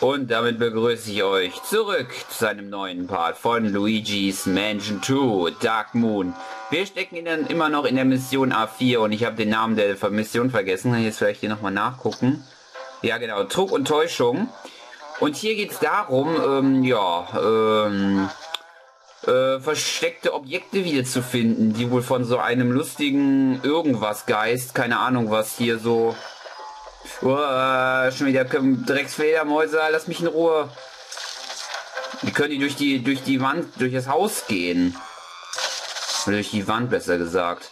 Und damit begrüße ich euch zurück zu einem neuen Part von Luigi's Mansion 2 Dark Moon. Wir stecken immer noch in der Mission A4 und ich habe den Namen der Mission vergessen. Kann ich jetzt vielleicht hier nochmal nachgucken. Ja genau, Trug und Täuschung. Und hier geht es darum, ähm, ja, ähm, äh, versteckte Objekte wiederzufinden, die wohl von so einem lustigen irgendwas Geist, keine Ahnung was hier so Oh, schon wieder Drecksfledermäuse, lass mich in Ruhe. Wie können die durch die durch die Wand, durch das Haus gehen? Oder durch die Wand besser gesagt.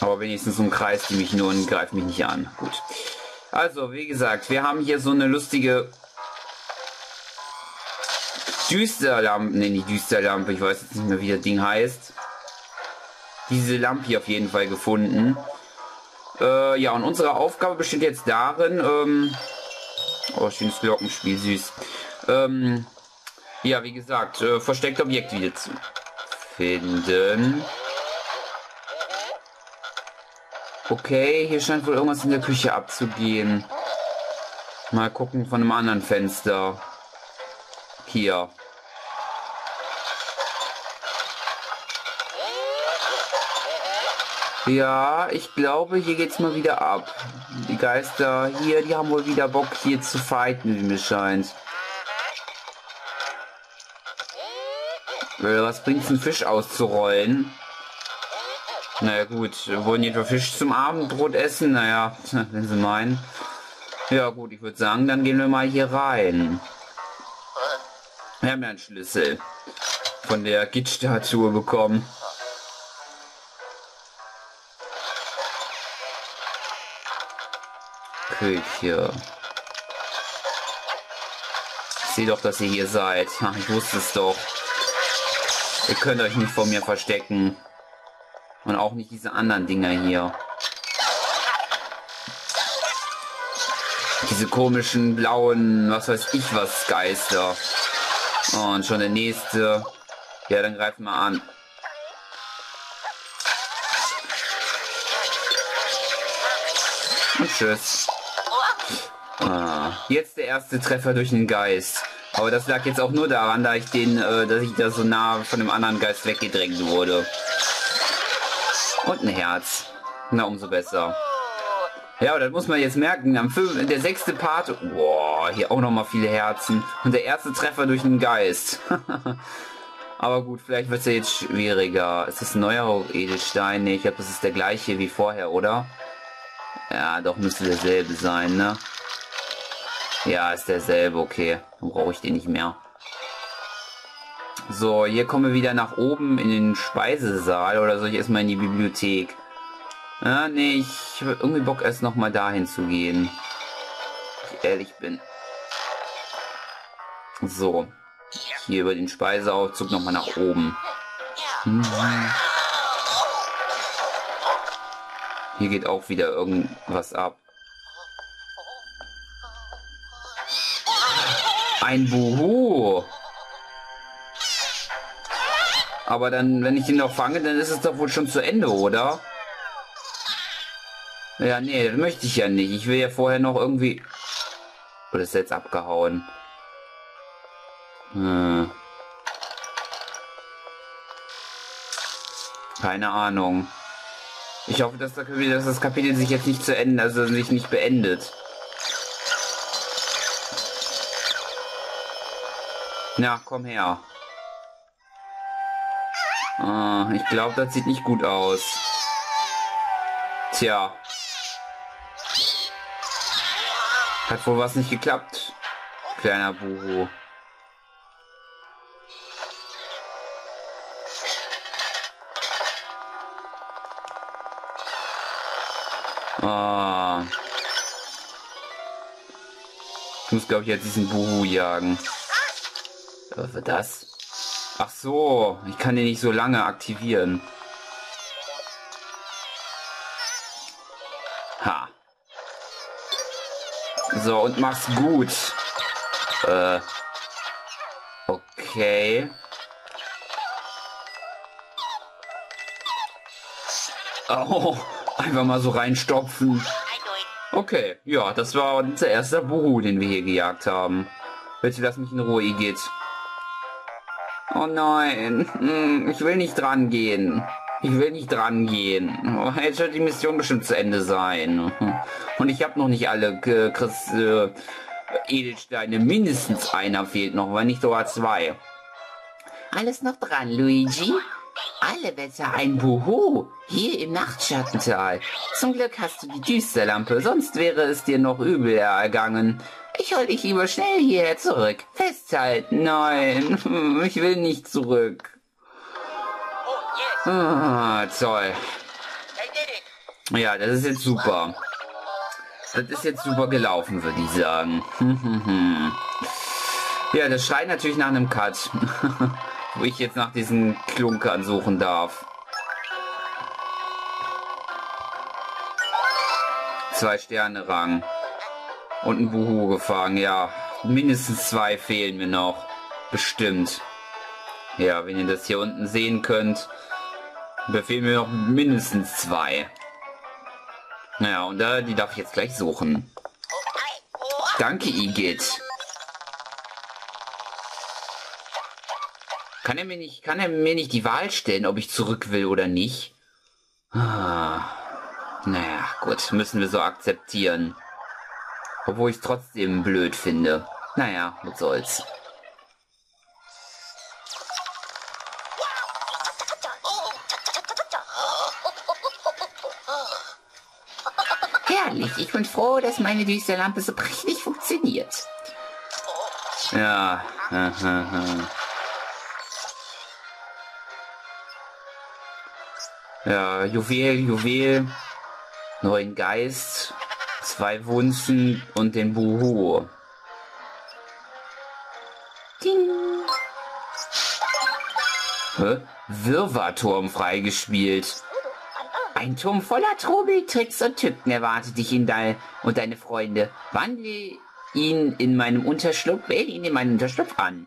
Aber wenigstens ein Kreis, die mich nur und greift mich nicht an. Gut. Also, wie gesagt, wir haben hier so eine lustige Düsterlampe, ne, nicht Düsterlampe, ich weiß jetzt nicht mehr, wie das Ding heißt diese Lampe hier auf jeden Fall gefunden. Äh, ja, und unsere Aufgabe besteht jetzt darin, ähm, oh, schönes Glockenspiel, süß. Ähm, ja, wie gesagt, äh, versteckte Objekte wieder zu finden. Okay, hier scheint wohl irgendwas in der Küche abzugehen. Mal gucken von einem anderen Fenster. Hier. Ja, ich glaube, hier geht's mal wieder ab. Die Geister hier, die haben wohl wieder Bock hier zu fighten, wie mir scheint. Äh, was bringt einen Fisch auszurollen? Naja gut, wollen die Fisch zum Abendbrot essen? Naja, wenn sie meinen. Ja gut, ich würde sagen, dann gehen wir mal hier rein. Wir haben ja einen Schlüssel von der Gitstatue bekommen. Küche. Ich sehe doch, dass ihr hier seid. Ach, ich wusste es doch. Ihr könnt euch nicht vor mir verstecken. Und auch nicht diese anderen Dinger hier. Diese komischen blauen, was weiß ich was, Geister. Und schon der nächste. Ja, dann greifen wir an. Und tschüss. Jetzt der erste Treffer durch den Geist. Aber das lag jetzt auch nur daran, da ich den, äh, dass ich da so nah von dem anderen Geist weggedrängt wurde. Und ein Herz. Na, umso besser. Ja, das muss man jetzt merken. Am fünf, der sechste Part. Boah, hier auch noch mal viele Herzen. Und der erste Treffer durch den Geist. Aber gut, vielleicht wird es ja jetzt schwieriger. Ist das ein neuer Edelstein? Nee, ich glaube, das ist der gleiche wie vorher, oder? Ja, doch müsste derselbe sein, ne? Ja, ist derselbe, okay. Dann brauche ich den nicht mehr. So, hier kommen wir wieder nach oben in den Speisesaal oder soll ich erstmal in die Bibliothek? Ja, nee, ich habe irgendwie Bock erst noch mal dahin zu gehen. Ich ehrlich bin. So. Hier über den Speiseaufzug noch mal nach oben. Mhm. Hier geht auch wieder irgendwas ab. Ein Buhu. Aber dann, wenn ich ihn noch fange, dann ist es doch wohl schon zu Ende, oder? Ja, nee, das möchte ich ja nicht. Ich will ja vorher noch irgendwie... Oder ist jetzt abgehauen? Hm. Keine Ahnung. Ich hoffe, dass das Kapitel sich jetzt nicht zu Ende, also sich nicht beendet. Na, komm her. Ah, ich glaube, das sieht nicht gut aus. Tja. Hat wohl was nicht geklappt. Kleiner Buhu. Ah. Ich muss, glaube ich, jetzt diesen Buhu jagen. Wird das? Ach so, ich kann den nicht so lange aktivieren. Ha. So, und mach's gut. Äh. Okay. Oh, Einfach mal so reinstopfen. Okay, ja, das war unser erster Buhu, den wir hier gejagt haben. Bitte lass mich in Ruhe, Igitt. Oh nein, hm, ich will nicht dran gehen. Ich will nicht dran gehen. Oh, jetzt wird die Mission bestimmt zu Ende sein. Und ich habe noch nicht alle äh, Chris, äh, Edelsteine. Mindestens einer fehlt noch, wenn nicht sogar zwei. Alles noch dran, Luigi? Alle Wetter ein Buhu, hier im Nachtschattental. Zum Glück hast du die Düsterlampe, sonst wäre es dir noch übel ergangen. Ich hol dich lieber schnell hierher zurück. Festhalten. Nein, ich will nicht zurück. Ah, toll. Ja, das ist jetzt super. Das ist jetzt super gelaufen, würde ich sagen. ja, das schreit natürlich nach einem Cut. Wo ich jetzt nach diesen Klunkern suchen darf. Zwei Sterne Rang. Und ein Buhu gefangen, ja. Mindestens zwei fehlen mir noch. Bestimmt. Ja, wenn ihr das hier unten sehen könnt, befehlen mir noch mindestens zwei. Naja, und da, die darf ich jetzt gleich suchen. Danke, Igitt. Kann er mir nicht, kann er mir nicht die Wahl stellen, ob ich zurück will oder nicht? Ah. Naja, gut, müssen wir so akzeptieren. Obwohl ich es trotzdem blöd finde. Naja, was soll's. Herrlich, ich bin froh, dass meine Düsterlampe so prächtig funktioniert. Ja, Ja, Juwel, Juwel, neuen Geist, zwei Wunzen und den Buhu. Ding. Hä? Wirrwarrturm freigespielt. Ein Turm voller Trubel, Tricks und Tücken erwartet dich in dein und deine Freunde. Wandle ihn in meinem Unterschlupf, wähle ihn in meinem Unterschlupf an.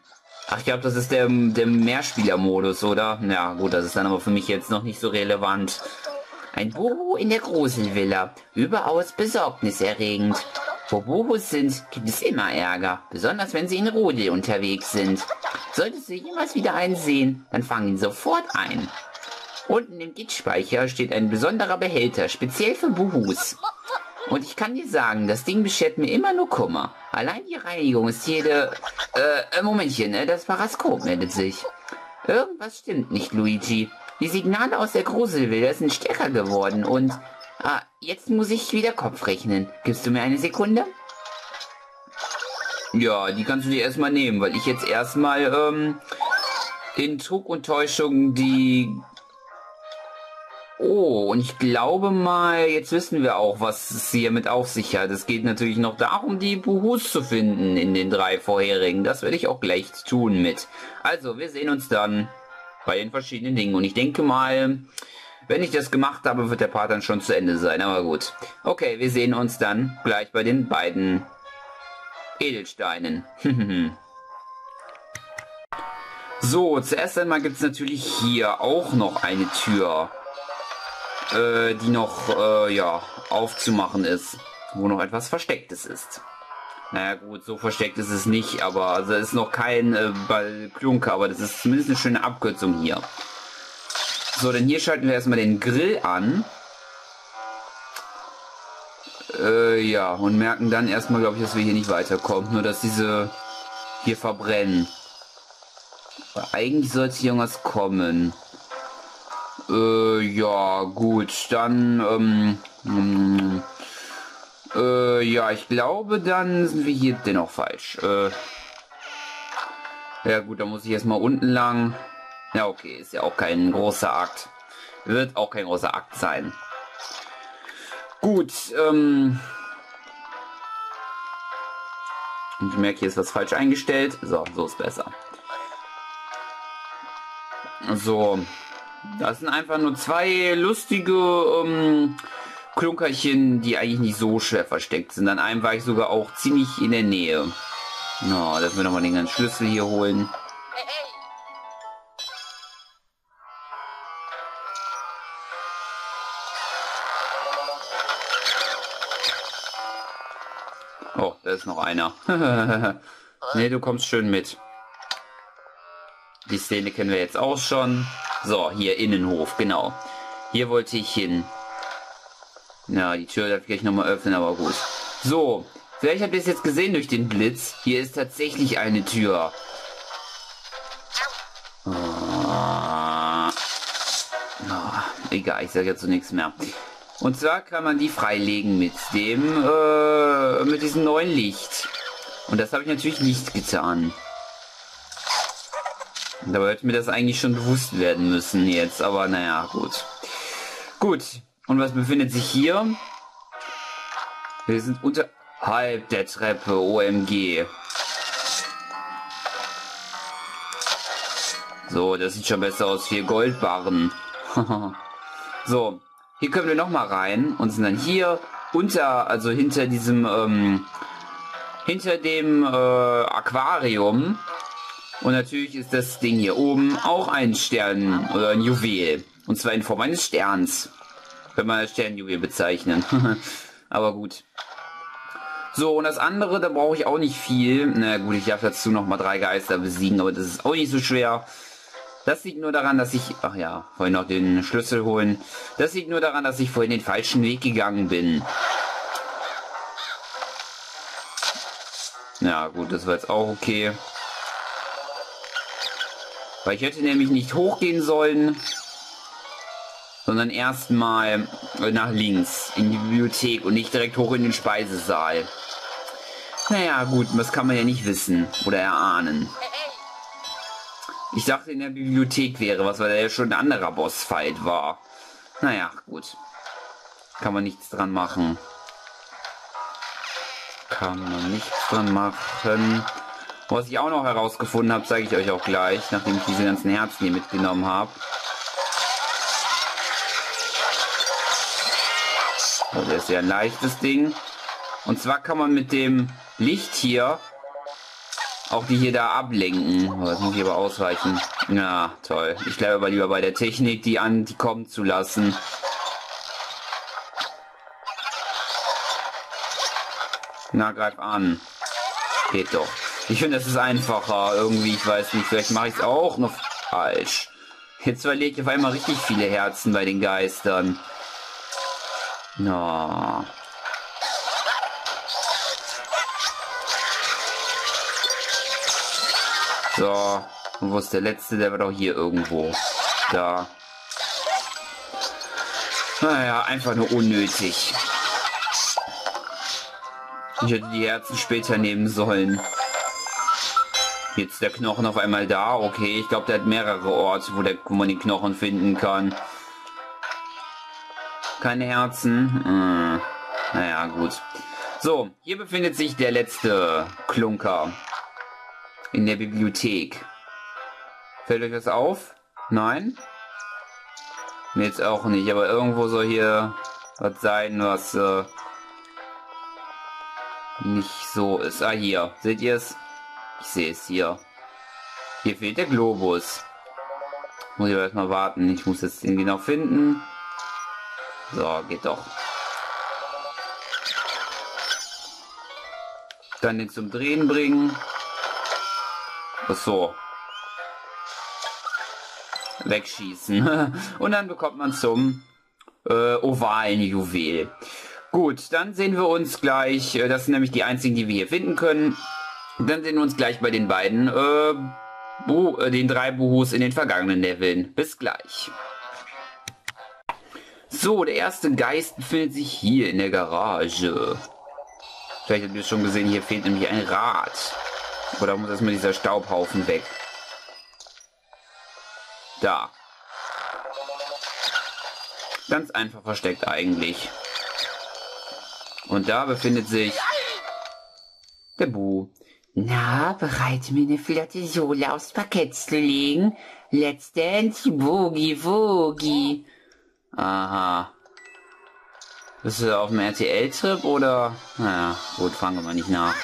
Ach, ich glaube, das ist der, der Mehrspieler-Modus, oder? Ja, gut, das ist dann aber für mich jetzt noch nicht so relevant. Ein Boho in der Gruselvilla. Überaus besorgniserregend. Wo Bohos sind, gibt es immer Ärger. Besonders wenn sie in Rudel unterwegs sind. Solltest du jemals wieder einen sehen, dann fang ihn sofort ein. Unten im Gitspeicher steht ein besonderer Behälter, speziell für Buhus. Und ich kann dir sagen, das Ding beschert mir immer nur Kummer. Allein die Reinigung ist jede... Äh, Momentchen, ne? das Paraskop meldet sich. Irgendwas stimmt nicht, Luigi. Die Signale aus der Gruselwilder sind stärker geworden und... Ah, jetzt muss ich wieder Kopf rechnen. Gibst du mir eine Sekunde? Ja, die kannst du dir erstmal nehmen, weil ich jetzt erstmal ähm, in Trug und Täuschung die Oh, und ich glaube mal, jetzt wissen wir auch, was es hier mit auf sich hat. Es geht natürlich noch darum, die Buhus zu finden in den drei vorherigen. Das werde ich auch gleich tun mit. Also, wir sehen uns dann bei den verschiedenen Dingen. Und ich denke mal, wenn ich das gemacht habe, wird der Part dann schon zu Ende sein. Aber gut. Okay, wir sehen uns dann gleich bei den beiden Edelsteinen. so, zuerst einmal gibt es natürlich hier auch noch eine Tür äh, die noch äh, ja, aufzumachen ist, wo noch etwas Verstecktes ist. Naja gut, so versteckt ist es nicht, aber also ist noch kein äh, Ballklunke, aber das ist zumindest eine schöne Abkürzung hier. So, denn hier schalten wir erstmal den Grill an. Äh, ja, und merken dann erstmal, glaube ich, dass wir hier nicht weiterkommen. Nur, dass diese hier verbrennen. Aber eigentlich sollte hier irgendwas kommen. Äh, ja, gut, dann, ähm, ähm, äh, ja, ich glaube, dann sind wir hier dennoch falsch. Äh, ja gut, da muss ich erstmal unten lang. Ja, okay, ist ja auch kein großer Akt. Wird auch kein großer Akt sein. Gut, ähm... Ich merke, hier ist was falsch eingestellt. So, so ist besser. So, das sind einfach nur zwei lustige ähm, Klunkerchen, die eigentlich nicht so schwer versteckt sind. An einem war ich sogar auch ziemlich in der Nähe. Na, no, dass wir nochmal den ganzen Schlüssel hier holen. Oh, da ist noch einer. ne, du kommst schön mit. Die Szene kennen wir jetzt auch schon. So, hier Innenhof, genau. Hier wollte ich hin. Ja, die Tür darf ich gleich nochmal öffnen, aber gut. So, vielleicht habt ihr es jetzt gesehen durch den Blitz. Hier ist tatsächlich eine Tür. Oh. Oh, egal, ich sage jetzt nichts mehr. Und zwar kann man die freilegen mit dem, äh, mit diesem neuen Licht. Und das habe ich natürlich nicht getan. Dabei hätte mir das eigentlich schon bewusst werden müssen jetzt, aber naja, gut. Gut, und was befindet sich hier? Wir sind unterhalb der Treppe, OMG. So, das sieht schon besser aus. Vier Goldbarren. so, hier können wir noch mal rein und sind dann hier unter, also hinter diesem, ähm, hinter dem äh, Aquarium. Und natürlich ist das Ding hier oben auch ein Stern oder ein Juwel. Und zwar in Form eines Sterns. Wenn man das Sternjuwel bezeichnen. Aber gut. So, und das andere, da brauche ich auch nicht viel. Na gut, ich darf dazu noch mal drei Geister besiegen, aber das ist auch nicht so schwer. Das liegt nur daran, dass ich... Ach ja, vorhin noch den Schlüssel holen. Das liegt nur daran, dass ich vorhin den falschen Weg gegangen bin. Ja, gut, das war jetzt auch okay. Weil ich hätte nämlich nicht hochgehen sollen, sondern erstmal nach links in die Bibliothek und nicht direkt hoch in den Speisesaal. Naja, gut, das kann man ja nicht wissen oder erahnen. Ich dachte, in der Bibliothek wäre was, weil da ja schon ein anderer Bossfight war. Naja, gut. Kann man nichts dran machen. Kann man nichts dran machen. Was ich auch noch herausgefunden habe, zeige ich euch auch gleich, nachdem ich diese ganzen Herzen hier mitgenommen habe. Das ist ja ein leichtes Ding. Und zwar kann man mit dem Licht hier auch die hier da ablenken. Oh, das muss ich aber ausweichen. Ja, toll. Ich bleibe aber lieber bei der Technik, die ankommen zu lassen. Na, greif an. Geht doch. Ich finde, es ist einfacher. Irgendwie, ich weiß nicht, vielleicht mache ich es auch noch falsch. Jetzt verliere ich auf einmal richtig viele Herzen bei den Geistern. Na. No. So. Und wo ist der letzte? Der war doch hier irgendwo. Da. Naja, einfach nur unnötig. Ich hätte die Herzen später nehmen sollen. Jetzt der Knochen auf einmal da. Okay, ich glaube, der hat mehrere Orte, wo, der, wo man den Knochen finden kann. Keine Herzen. Hm. Naja, gut. So, hier befindet sich der letzte Klunker. In der Bibliothek. Fällt euch das auf? Nein? Mir jetzt auch nicht, aber irgendwo soll hier was sein, was äh, nicht so ist. Ah, hier. Seht ihr es? Ich sehe es hier. Hier fehlt der Globus. Muss ich aber erstmal warten. Ich muss jetzt den genau finden. So, geht doch. Dann den zum Drehen bringen. So. Wegschießen. Und dann bekommt man zum äh, ovalen Juwel. Gut, dann sehen wir uns gleich. Äh, das sind nämlich die einzigen, die wir hier finden können. Dann sehen wir uns gleich bei den beiden, äh, Bu äh, den drei Buhus in den vergangenen Leveln. Bis gleich. So, der erste Geist befindet sich hier in der Garage. Vielleicht habt ihr es schon gesehen, hier fehlt nämlich ein Rad. Oder muss erstmal dieser Staubhaufen weg? Da. Ganz einfach versteckt eigentlich. Und da befindet sich der Bu. Na, bereit mir eine flotte Sohle aufs Parkett zu legen. Let's dance, Boogie Woogie. Aha. Bist du auf dem RTL-Trip oder? Naja, gut, fangen wir mal nicht nach.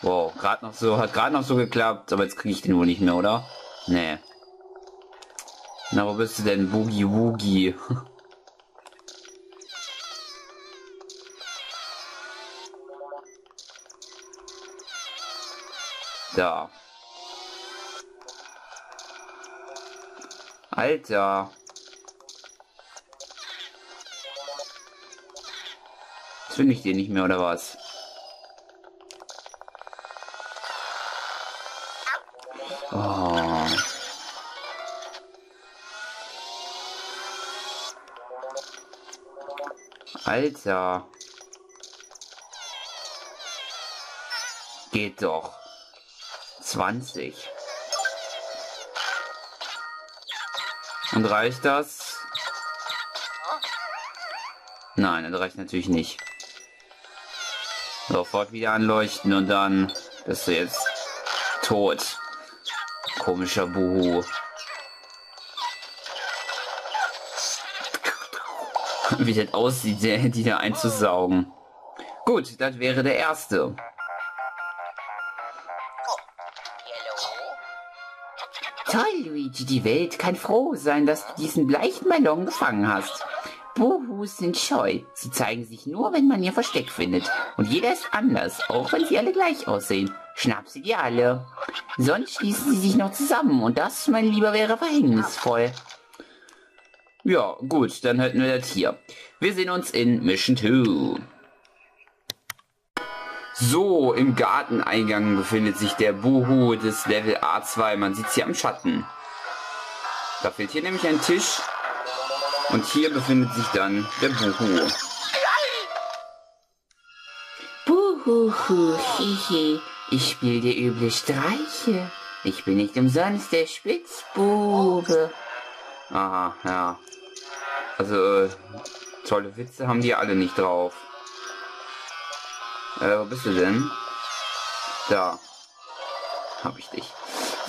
Wow, gerade noch so, hat gerade noch so geklappt, aber jetzt kriege ich den wohl nicht mehr, oder? Nee. Na, wo bist du denn, Boogie Woogie? Da. Alter. Das finde ich den nicht mehr, oder was? Oh. Alter. Geht doch. 20. Und reicht das? Nein, das reicht natürlich nicht. Sofort wieder anleuchten und dann bist du jetzt tot. Komischer Buhu. Wie das aussieht, die da einzusaugen. Gut, das wäre der erste. Toll, Luigi, die Welt kann froh sein, dass du diesen leichten Ballon gefangen hast. Buhus sind scheu. Sie zeigen sich nur, wenn man ihr Versteck findet. Und jeder ist anders, auch wenn sie alle gleich aussehen. Schnapp sie dir alle. Sonst schließen sie sich noch zusammen und das, mein Lieber, wäre verhängnisvoll. Ja, gut, dann halten wir das hier. Wir sehen uns in Mission 2. So, im Garteneingang befindet sich der Buhu des Level A2. Man sieht sie am Schatten. Da fehlt hier nämlich ein Tisch. Und hier befindet sich dann der Buhu. Buhuhu, hihi. Ich spiele dir üble Streiche. Ich bin nicht umsonst der Spitzbube. Aha, ja. Also, äh, tolle Witze haben die alle nicht drauf. Äh, wo bist du denn? Da. Hab ich dich.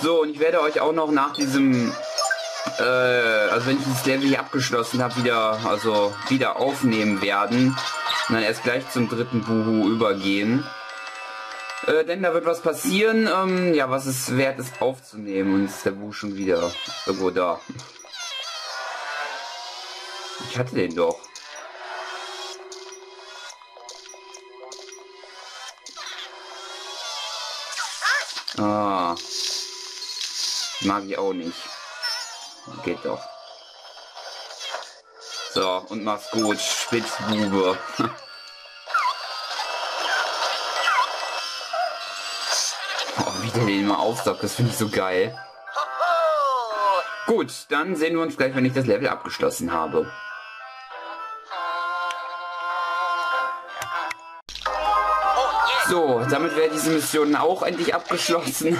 So, und ich werde euch auch noch nach diesem, äh, also wenn ich dieses Level hier abgeschlossen habe, wieder, also wieder aufnehmen werden. Und dann erst gleich zum dritten Buhu übergehen. Äh, denn da wird was passieren, ähm, ja, was es wert ist aufzunehmen. Und ist der Buch schon wieder irgendwo da. Ich hatte den doch. Ah. Mag ich auch nicht. Geht doch. So, und mach's gut, Spitzbube. oh, wie der den mal aufsaugt, das finde ich so geil. Gut, dann sehen wir uns gleich, wenn ich das Level abgeschlossen habe. So, damit wäre diese Mission auch endlich abgeschlossen.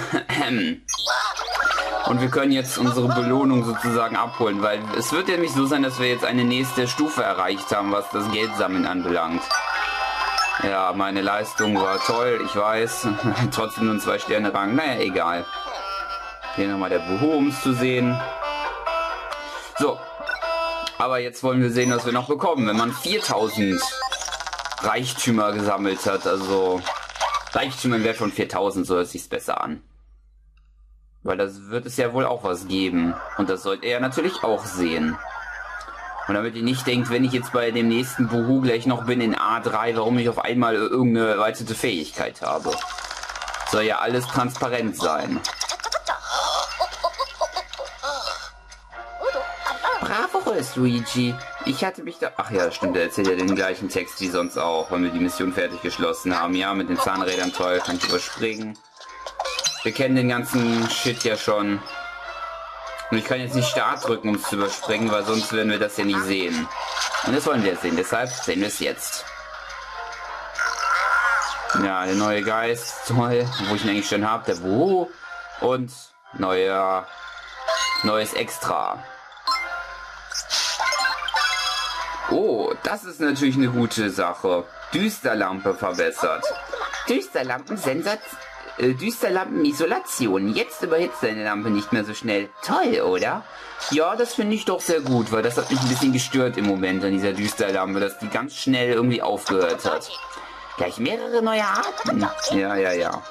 Und wir können jetzt unsere Belohnung sozusagen abholen, weil es wird ja nicht so sein, dass wir jetzt eine nächste Stufe erreicht haben, was das Geldsammeln anbelangt. Ja, meine Leistung war toll, ich weiß. Trotzdem nur zwei Sterne Rang. Naja, egal. Hier nochmal der Buhu, um es zu sehen. So. Aber jetzt wollen wir sehen, was wir noch bekommen, wenn man 4000 Reichtümer gesammelt hat. Also Reichtümer im Wert von 4000, so hört sich's besser an. Weil das wird es ja wohl auch was geben. Und das sollte er natürlich auch sehen. Und damit ihr nicht denkt, wenn ich jetzt bei dem nächsten Buhu gleich noch bin in A3, warum ich auf einmal irgendeine erweiterte Fähigkeit habe. Soll ja alles transparent sein. Bravo, Luigi. Ich hatte mich da... Ach ja, stimmt, er erzählt ja den gleichen Text wie sonst auch, weil wir die Mission fertig geschlossen haben. Ja, mit den Zahnrädern toll, kann ich überspringen. Wir kennen den ganzen Shit ja schon. Und ich kann jetzt nicht Start drücken, um es zu überspringen, weil sonst werden wir das ja nicht sehen. Und das wollen wir sehen, deshalb sehen wir es jetzt. Ja, der neue Geist, toll, wo ich ihn eigentlich schon habe, der Wuhu. Und neuer, neues Extra. Das ist natürlich eine gute Sache. Düsterlampe verbessert. Düsterlampensensor äh, Düsterlampen-Isolation. Jetzt überhitzt deine Lampe nicht mehr so schnell. Toll, oder? Ja, das finde ich doch sehr gut, weil das hat mich ein bisschen gestört im Moment an dieser Düsterlampe, dass die ganz schnell irgendwie aufgehört hat. Gleich mehrere neue Arten. Ja, ja, ja.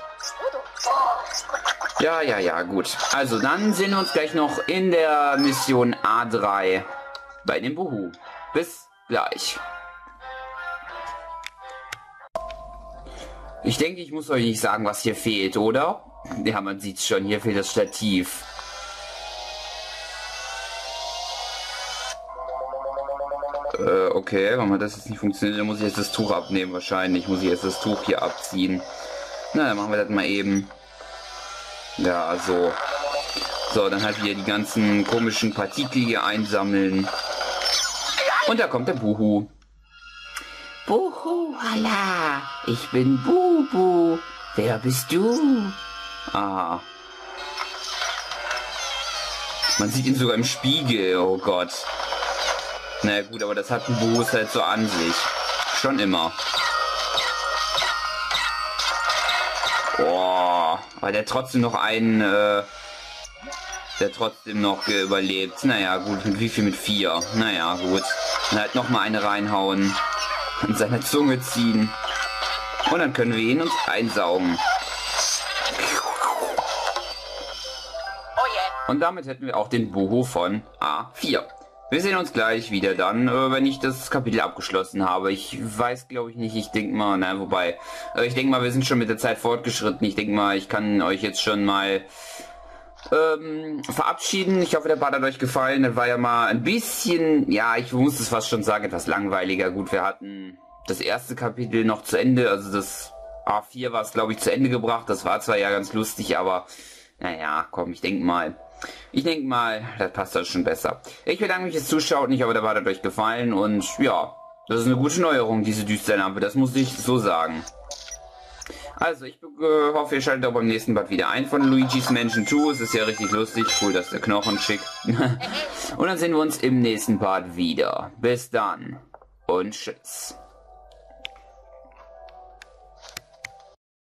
Ja, ja, ja, gut. Also dann sehen wir uns gleich noch in der Mission A3 bei dem Buhu. Bis gleich. Ich denke, ich muss euch nicht sagen, was hier fehlt, oder? Ja, man sieht schon, hier fehlt das Stativ. Äh, okay, warum hat das jetzt nicht funktioniert? Dann muss ich jetzt das Tuch abnehmen wahrscheinlich. Muss ich jetzt das Tuch hier abziehen. Na, dann machen wir das mal eben. Ja, so. So, dann halt hier die ganzen komischen Partikel hier einsammeln. Und da kommt der Buhu. Buhu, hala, ich bin Bubu. Wer bist du? Aha. Man sieht ihn sogar im Spiegel, oh Gott. Na naja, gut, aber das hat ein Buhus halt so an sich. Schon immer. Boah, weil der trotzdem noch einen, äh, der trotzdem noch überlebt. Naja, gut, mit wie viel mit vier? Naja, gut. Dann halt noch mal eine reinhauen. Und seine Zunge ziehen. Und dann können wir ihn uns einsaugen. Und damit hätten wir auch den Buhu von A4. Wir sehen uns gleich wieder dann, äh, wenn ich das Kapitel abgeschlossen habe. Ich weiß, glaube ich nicht. Ich denke mal, na, wobei, äh, ich denke mal, wir sind schon mit der Zeit fortgeschritten. Ich denke mal, ich kann euch jetzt schon mal ähm, verabschieden. Ich hoffe, der Bad hat euch gefallen. Das war ja mal ein bisschen, ja, ich muss es fast schon sagen, etwas langweiliger. Gut, wir hatten das erste Kapitel noch zu Ende, also das A4 war es, glaube ich, zu Ende gebracht. Das war zwar ja ganz lustig, aber naja, komm, ich denke mal, ich denke mal, das passt das schon besser. Ich bedanke mich fürs Zuschauen. Ich hoffe, der Bad hat euch gefallen und ja, das ist eine gute Neuerung, diese Düsterlampe. Das muss ich so sagen. Also, ich äh, hoffe, ihr schaltet auch beim nächsten Bad wieder ein von Luigi's Mansion 2. Es ist ja richtig lustig. Cool, dass der Knochen schick. und dann sehen wir uns im nächsten Part wieder. Bis dann und tschüss.